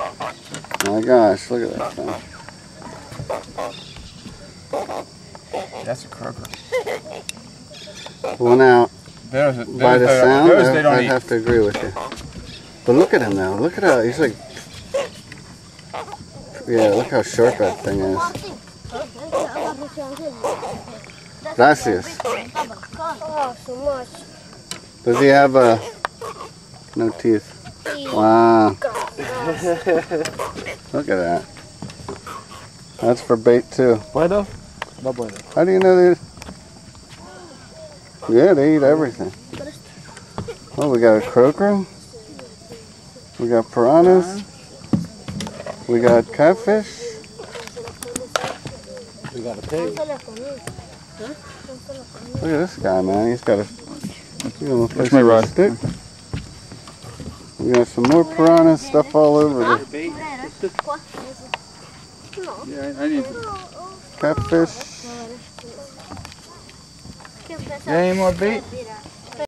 My gosh, look at that thing. That's a croaker. Well, now, There's, a, by the there's sound, there's I, I have to agree with you. But look at him now. Look at how he's like. Yeah, look how sharp that thing is. Gracias. Does he have uh, no teeth? Wow. Look at that. That's for bait too. Bueno? No bueno. How do you know these? Yeah, they eat everything. Oh, we got a croaker. We got piranhas. We got catfish. We got a pig. Look at this guy, man. He's got a. He's almost Where's place my with rod? Stick. We got some more piranha stuff all over there. Yeah, I, I need. catfish. Yeah, any more bait?